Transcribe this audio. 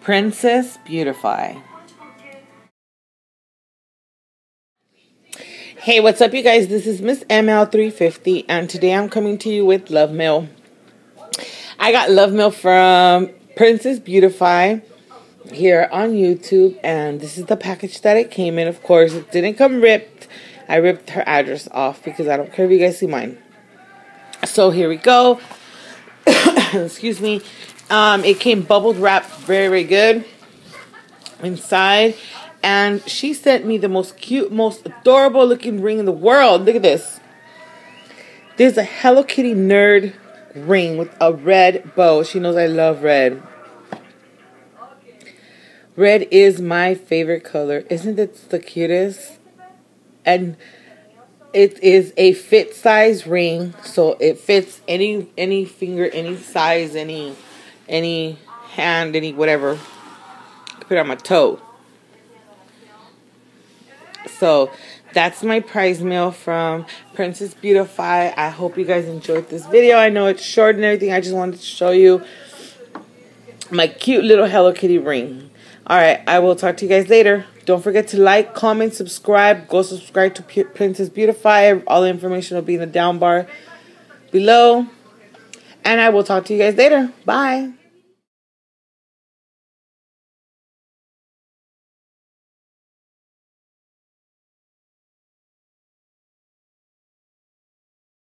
Princess Beautify. Hey, what's up, you guys? This is Miss ML350, and today I'm coming to you with Love Mail. I got Love Mail from Princess Beautify here on YouTube, and this is the package that it came in. Of course, it didn't come ripped. I ripped her address off because I don't care if you guys see mine. So here we go. Excuse me. Um, it came bubbled wrapped very, very good inside. And she sent me the most cute, most adorable looking ring in the world. Look at this. There's a Hello Kitty nerd ring with a red bow. She knows I love red. Red is my favorite color. Isn't it the cutest? And it is a fit size ring, so it fits any any finger, any size, any any hand, any whatever. Put it on my toe. So that's my prize mail from Princess Beautify. I hope you guys enjoyed this video. I know it's short and everything. I just wanted to show you my cute little Hello Kitty ring. Alright, I will talk to you guys later. Don't forget to like, comment, subscribe. Go subscribe to P Princess Beautify. All the information will be in the down bar below. And I will talk to you guys later. Bye.